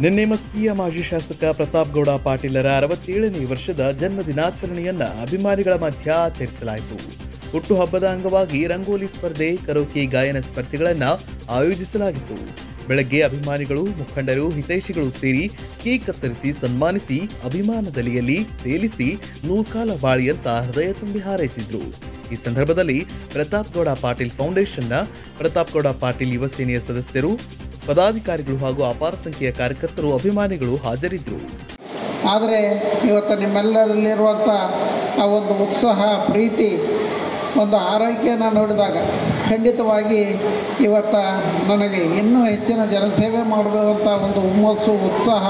ನಿನ್ನೆ ಮಸ್ಕಿಯ ಮಾಜಿ ಶಾಸಕ ಪ್ರತಾಪ್ ಗೌಡ ಪಾಟೀಲರ ಅರವತ್ತೇಳನೇ ವರ್ಷದ ಜನ್ಮ ದಿನಾಚರಣೆಯನ್ನ ಅಭಿಮಾನಿಗಳ ಮಧ್ಯ ಆಚರಿಸಲಾಯಿತು. ಹುಟ್ಟುಹಬ್ಬದ ಅಂಗವಾಗಿ ರಂಗೋಲಿ ಸ್ಪರ್ಧೆ, ಕರೋಕೆ ಗಾಯನ ಸ್ಪರ್ಧೆಗಳನ್ನು ಆಯೋಜಿಸಲಾಗಿತ್ತು. ಬೆಳಗ್ಗೆ ಅಭಿಮಾನಿಗಳು, ಮುಖಂಡರು, ಹಿತೈಷಿಗಳು ಸೇರಿ ಕೇಕ್ ಕತ್ತರಿಸಿ ಸನ್ಮಾನಿಸಿ ಅಭಿಮಾನದಲಿಯಲ್ಲಿ ತೇಲಿಸಿ ನೂರ್ಕಾಲ ಬಾಳಿಯಂತ ಹೃದಯ ತುಂಬಿ ಹಾರೈಸಿದ್ರು. ಈ ಸಂದರ್ಭದಲ್ಲಿ ಪ್ರತಾಪ್ ಗೌಡ ಪಾಟೀಲ್ ಫೌಂಡೇಶನ್ನ ಪ್ರತಾಪ್ ಗೌಡ ಪಾಟೀಲ್ ಯುವ ಸೇನೆಯ ಸದಸ್ಯರು ಪದಾಧಿಕಾರಿಗಳು ಹಾಗೂ ಅಪಾರ ಸಂಖ್ಯೆಯ ಕಾರ್ಯಕರ್ತರು ಅಭಿಮಾನಿಗಳು ಹಾಜರಿದ್ದರು. ಆದರೆ ಇವತ್ತು ನಿಮ್ಮೆಲ್ಲರಲ್ಲಿರುವಂಥ ಆ ಒಂದು ಉತ್ಸಾಹ, ಪ್ರೀತಿ, ಒಂದು ಆರೈಕೆಯನ್ನು ನೋಡಿದಾಗ ಖಂಡಿತವಾಗಿ ಇವತ್ತು ನನಗೆ ಇನ್ನೂ ಹೆಚ್ಚಿನ ಜನಸೇವೆ ಮಾಡಬೇಕಂತ ಒಂದು ಹುಮ್ಮಸ್ಸು, ಉತ್ಸಾಹ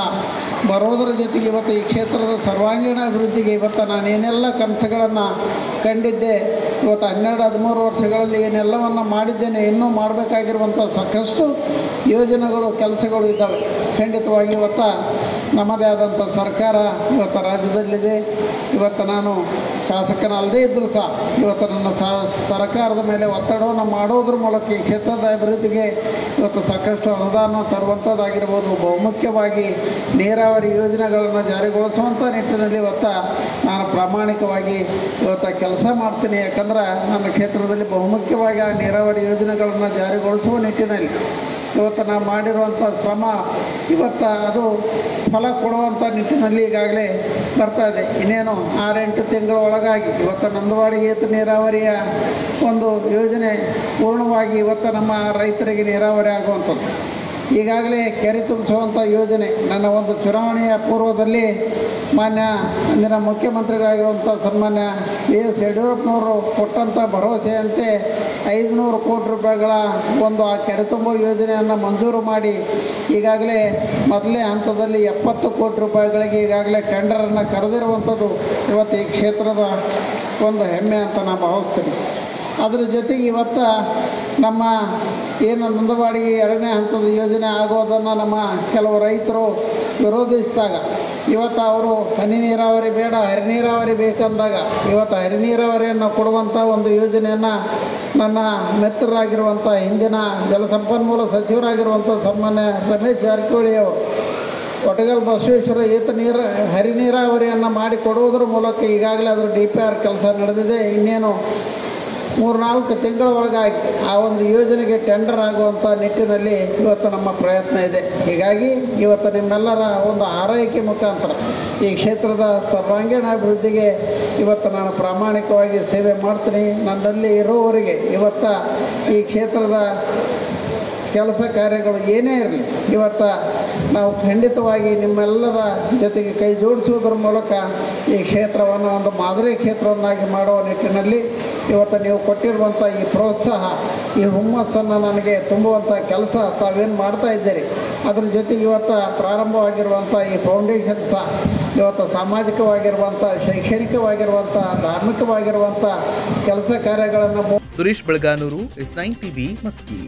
ಬರೋದರ ಜೊತೆಗೆ ಇವತ್ತು ಈ ಕ್ಷೇತ್ರದ ಸರ್ವಾಂಗೀಣ ಅಭಿವೃದ್ಧಿಗೆ ಇವತ್ತು ನಾನು ಏನೆಲ್ಲ ಕನಸುಗಳನ್ನು ಕಂಡಿದ್ದೆ ಇವತ್ತು ಹನ್ನೆರಡು ಹದಿಮೂರು ವರ್ಷಗಳಲ್ಲಿ ಏನೆಲ್ಲವನ್ನು ಮಾಡಿದ್ದೇನೆ, ಇನ್ನೂ ಮಾಡಬೇಕಾಗಿರುವಂಥ ಸಾಕಷ್ಟು ಯೋಜನೆಗಳು, ಕೆಲಸಗಳು ಇದ್ದಾವೆ. ಖಂಡಿತವಾಗಿ ಇವತ್ತು ನಮ್ಮದೇ ಆದಂಥ ಸರ್ಕಾರ ಇವತ್ತು ರಾಜ್ಯದಲ್ಲಿದೆ. ಇವತ್ತು ನಾನು ಶಾಸಕನಲ್ಲದೇ ಇದ್ದರೂ ಸಹ ಇವತ್ತು ನನ್ನ ಸರ್ಕಾರದ ಮೇಲೆ ಒತ್ತಡವನ್ನು ಮಾಡೋದ್ರ ಮೂಲಕ ಈ ಕ್ಷೇತ್ರದ ಅಭಿವೃದ್ಧಿಗೆ ಇವತ್ತು ಸಾಕಷ್ಟು ಅನುದಾನ ತರುವಂಥದ್ದಾಗಿರ್ಬೋದು. ಬಹುಮುಖ್ಯವಾಗಿ ನೀರಾವರಿ ಯೋಜನೆಗಳನ್ನು ಜಾರಿಗೊಳಿಸುವಂಥ ನಿಟ್ಟಿನಲ್ಲಿ ಇವತ್ತು ನಾನು ಪ್ರಾಮಾಣಿಕವಾಗಿ ಇವತ್ತು ಕೆಲಸ ಮಾಡ್ತೀನಿ. ಯಾಕಂದ್ರೆ ನನ್ನ ಕ್ಷೇತ್ರದಲ್ಲಿ ಬಹುಮುಖ್ಯವಾಗಿ ಆ ನೀರಾವರಿ ಯೋಜನೆಗಳನ್ನು ಜಾರಿಗೊಳಿಸುವ ನಿಟ್ಟಿನಲ್ಲಿ ಇವತ್ತು ನಾವು ಮಾಡಿರುವಂಥ ಶ್ರಮ, ಇವತ್ತು ಅದು ಫಲ ಕೊಡುವಂಥ ನಿಟ್ಟಿನಲ್ಲಿ ಈಗಾಗಲೇ ಬರ್ತಾ ಇದೆ. ಇನ್ನೇನು ಆರೆಂಟು ತಿಂಗಳ ಒಳಗಾಗಿ ಇವತ್ತು ನಂದವಾಡಿಗೆ ಏತ ನೀರಾವರಿಯ ಒಂದು ಯೋಜನೆ ಪೂರ್ಣವಾಗಿ ಇವತ್ತು ನಮ್ಮ ರೈತರಿಗೆ ನೀರಾವರಿ ಆಗುವಂಥದ್ದು. ಈಗಾಗಲೇ ಕೆರೆ ತುಂಬಿಸುವಂಥ ಯೋಜನೆ ನನ್ನ ಒಂದು ಚುನಾವಣೆಯ ಪೂರ್ವದಲ್ಲಿ ಮಾನ್ಯ ಅಂದಿನ ಮುಖ್ಯಮಂತ್ರಿಗಳಾಗಿರುವಂಥ ಸನ್ಮಾನ್ಯ ಬಿ ಎಸ್ ಯಡಿಯೂರಪ್ಪನವರು ಕೊಟ್ಟಂಥ ಭರವಸೆಯಂತೆ ಐದುನೂರು ಕೋಟಿ ರೂಪಾಯಿಗಳ ಒಂದು ಆ ಕೆರೆ ತುಂಬೋ ಯೋಜನೆಯನ್ನು ಮಂಜೂರು ಮಾಡಿ ಈಗಾಗಲೇ ಮೊದಲನೇ ಹಂತದಲ್ಲಿ ಎಪ್ಪತ್ತು ಕೋಟಿ ರೂಪಾಯಿಗಳಿಗೆ ಈಗಾಗಲೇ ಟೆಂಡರನ್ನು ಕರೆದಿರುವಂಥದ್ದು ಇವತ್ತು ಈ ಕ್ಷೇತ್ರದ ಒಂದು ಹೆಮ್ಮೆ ಅಂತ ನಾನು ಭಾವಿಸ್ತೀನಿ. ಅದ್ರ ಜೊತೆಗೆ ಇವತ್ತು ನಮ್ಮ ಏನು ನಂದವಾಡಿಗೆ ಎರಡನೇ ಹಂತದ ಯೋಜನೆ ಆಗೋದನ್ನು ನಮ್ಮ ಕೆಲವು ರೈತರು ವಿರೋಧಿಸಿದಾಗ ಇವತ್ತು ಅವರು ಹನಿ ನೀರಾವರಿ ಬೇಡ, ಹರಿ ನೀರಾವರಿ ಬೇಕಂದಾಗ ಇವತ್ತು ಹರಿ ನೀರಾವರಿಯನ್ನು ಕೊಡುವಂಥ ಒಂದು ಯೋಜನೆಯನ್ನು ನನ್ನ ಮಿತ್ರರಾಗಿರುವಂಥ ಹಿಂದಿನ ಜಲಸಂಪನ್ಮೂಲ ಸಚಿವರಾಗಿರುವಂಥ ಸನ್ಮಾನ್ಯ ರಮೇಶ್ ಜಾರಕಿಹೊಳಿ ಅವರು. ಒಟಗಲ್ ಬಸವೇಶ್ವರ ಏತ ನೀರ, ಹರಿ ನೀರಾವರಿಯನ್ನು ಮಾಡಿ ಕೊಡುವುದರ ಮೂಲಕ ಈಗಾಗಲೇ ಅದರ ಡಿ ಪಿ ಆರ್ ಕೆಲಸ ನಡೆದಿದೆ. ಇನ್ನೇನು ಮೂರ್ನಾಲ್ಕು ತಿಂಗಳ ಒಳಗಾಗಿ ಆ ಒಂದು ಯೋಜನೆಗೆ ಟೆಂಡರ್ ಆಗುವಂಥ ನಿಟ್ಟಿನಲ್ಲಿ ಇವತ್ತು ನಮ್ಮ ಪ್ರಯತ್ನ ಇದೆ. ಹೀಗಾಗಿ ಇವತ್ತು ನಿಮ್ಮೆಲ್ಲರ ಒಂದು ಆರೈಕೆ ಮುಖಾಂತರ ಈ ಕ್ಷೇತ್ರದ ಸರ್ವಾಂಗೀಣ ಅಭಿವೃದ್ಧಿಗೆ ಇವತ್ತು ನಾನು ಪ್ರಾಮಾಣಿಕವಾಗಿ ಸೇವೆ ಮಾಡ್ತೀನಿ. ನನ್ನಲ್ಲಿ ಇರೋವರಿಗೆ ಇವತ್ತು ಈ ಕ್ಷೇತ್ರದ ಕೆಲಸ ಕಾರ್ಯಗಳು ಏನೇ ಇರಲಿ, ಇವತ್ತು ನಾವು ಖಂಡಿತವಾಗಿ ನಿಮ್ಮೆಲ್ಲರ ಜೊತೆಗೆ ಕೈ ಜೋಡಿಸುವುದರ ಮೂಲಕ ಈ ಕ್ಷೇತ್ರವನ್ನು ಒಂದು ಮಾದರಿ ಕ್ಷೇತ್ರವನ್ನಾಗಿ ಮಾಡುವ ನಿಟ್ಟಿನಲ್ಲಿ ಇವತ್ತು ನೀವು ಕೊಟ್ಟಿರುವಂಥ ಈ ಪ್ರೋತ್ಸಾಹ, ಈ ಹುಮ್ಮಸ್ಸನ್ನು ನನಗೆ ತುಂಬುವಂಥ ಕೆಲಸ ತಾವೇನು ಮಾಡ್ತಾ ಇದ್ದೀರಿ? ಅದ್ರ ಜೊತೆಗೆ ಇವತ್ತು ಪ್ರಾರಂಭವಾಗಿರುವಂಥ ಈ ಫೌಂಡೇಶನ್ ಸಹ ಇವತ್ತು ಸಾಮಾಜಿಕವಾಗಿರುವಂಥ ಶೈಕ್ಷಣಿಕವಾಗಿರುವಂಥ ಧಾರ್ಮಿಕವಾಗಿರುವಂಥ ಕೆಲಸ ಕಾರ್ಯಗಳನ್ನು Suresh Belaganuru S nine TV Maski.